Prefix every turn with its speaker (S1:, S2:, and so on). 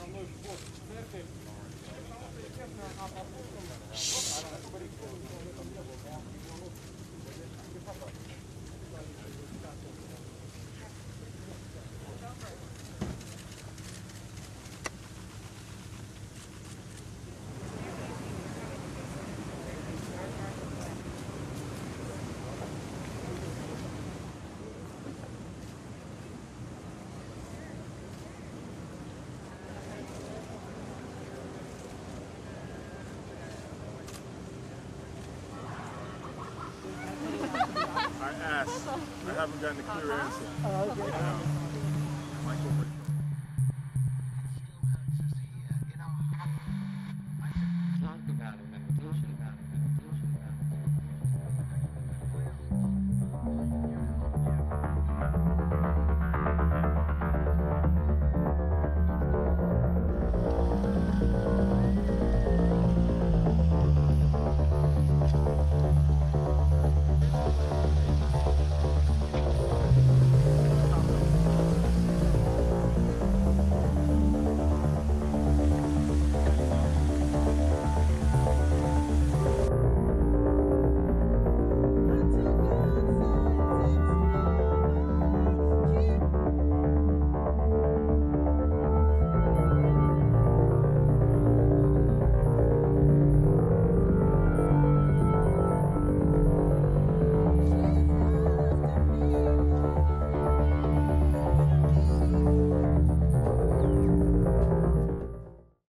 S1: основной вход haven't gotten a clear answer. Uh-huh.
S2: Oh, okay.
S1: Michael,